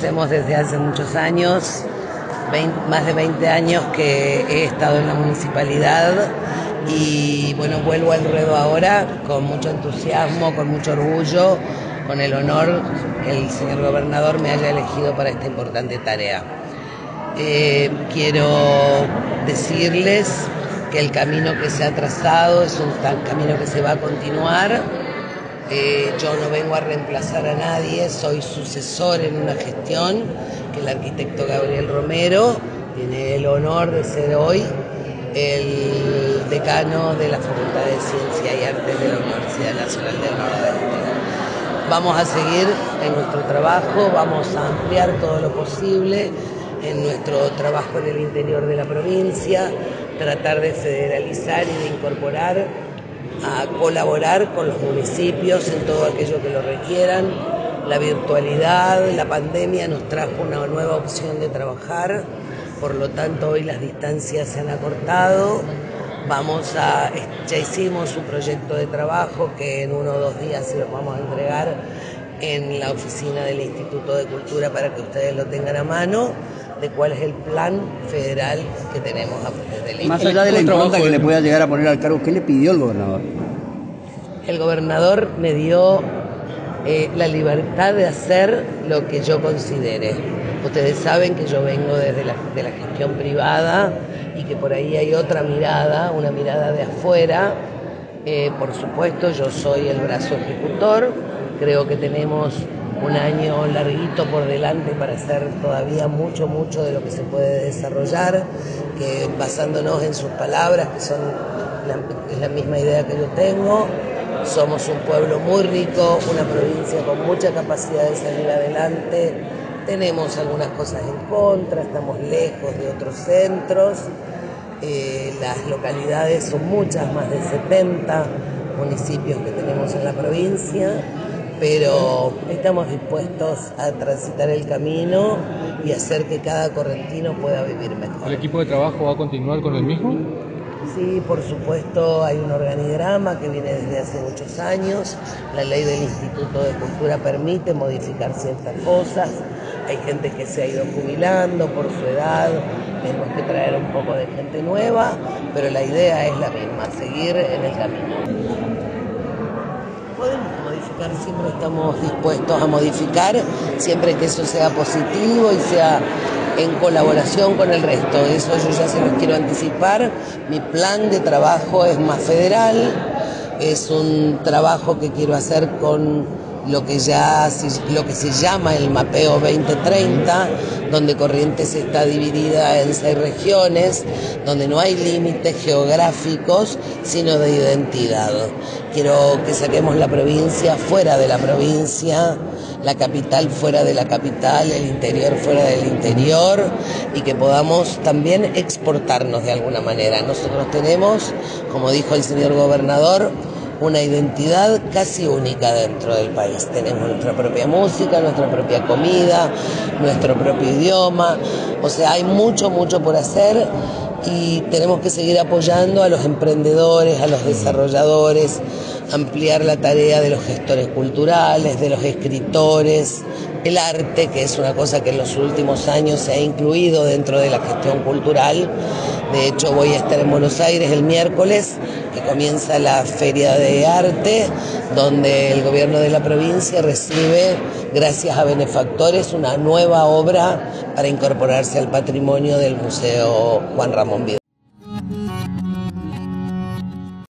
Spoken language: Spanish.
conocemos desde hace muchos años, más de 20 años que he estado en la municipalidad y bueno, vuelvo al ruedo ahora con mucho entusiasmo, con mucho orgullo, con el honor que el señor gobernador me haya elegido para esta importante tarea. Eh, quiero decirles que el camino que se ha trazado es un camino que se va a continuar. Yo no vengo a reemplazar a nadie, soy sucesor en una gestión que el arquitecto Gabriel Romero tiene el honor de ser hoy el decano de la Facultad de Ciencia y Artes de la Universidad Nacional del Nordeste. Vamos a seguir en nuestro trabajo, vamos a ampliar todo lo posible en nuestro trabajo en el interior de la provincia, tratar de federalizar y de incorporar, a colaborar con los municipios en todo aquello que lo requieran. La virtualidad, la pandemia nos trajo una nueva opción de trabajar, por lo tanto hoy las distancias se han acortado. Vamos a, ya hicimos un proyecto de trabajo que en uno o dos días se los vamos a entregar en la oficina del Instituto de Cultura para que ustedes lo tengan a mano de cuál es el plan federal que tenemos desde el Más allá de la impronta que le pueda llegar a poner al cargo, ¿qué le pidió el gobernador? El gobernador me dio eh, la libertad de hacer lo que yo considere. Ustedes saben que yo vengo desde la, de la gestión privada y que por ahí hay otra mirada, una mirada de afuera. Eh, por supuesto, yo soy el brazo ejecutor, creo que tenemos un año larguito por delante para hacer todavía mucho, mucho de lo que se puede desarrollar, que basándonos en sus palabras, que son es la misma idea que yo tengo, somos un pueblo muy rico, una provincia con mucha capacidad de salir adelante, tenemos algunas cosas en contra, estamos lejos de otros centros, eh, las localidades son muchas, más de 70 municipios que tenemos en la provincia pero estamos dispuestos a transitar el camino y hacer que cada correntino pueda vivir mejor. ¿El equipo de trabajo va a continuar con el mismo? Sí, por supuesto, hay un organigrama que viene desde hace muchos años. La ley del Instituto de Cultura permite modificar ciertas cosas. Hay gente que se ha ido jubilando por su edad, tenemos que traer un poco de gente nueva, pero la idea es la misma, seguir en el camino siempre estamos dispuestos a modificar, siempre que eso sea positivo y sea en colaboración con el resto. Eso yo ya se los quiero anticipar. Mi plan de trabajo es más federal, es un trabajo que quiero hacer con lo que ya lo que se llama el mapeo 2030, donde Corrientes está dividida en seis regiones, donde no hay límites geográficos, sino de identidad. Quiero que saquemos la provincia fuera de la provincia, la capital fuera de la capital, el interior fuera del interior y que podamos también exportarnos de alguna manera. Nosotros tenemos, como dijo el señor gobernador, una identidad casi única dentro del país. Tenemos nuestra propia música, nuestra propia comida, nuestro propio idioma, o sea, hay mucho, mucho por hacer y tenemos que seguir apoyando a los emprendedores, a los desarrolladores, ampliar la tarea de los gestores culturales, de los escritores, el arte, que es una cosa que en los últimos años se ha incluido dentro de la gestión cultural. De hecho, voy a estar en Buenos Aires el miércoles, que comienza la Feria de Arte, donde el gobierno de la provincia recibe, gracias a benefactores, una nueva obra para incorporarse al patrimonio del Museo Juan Ramón Vidal.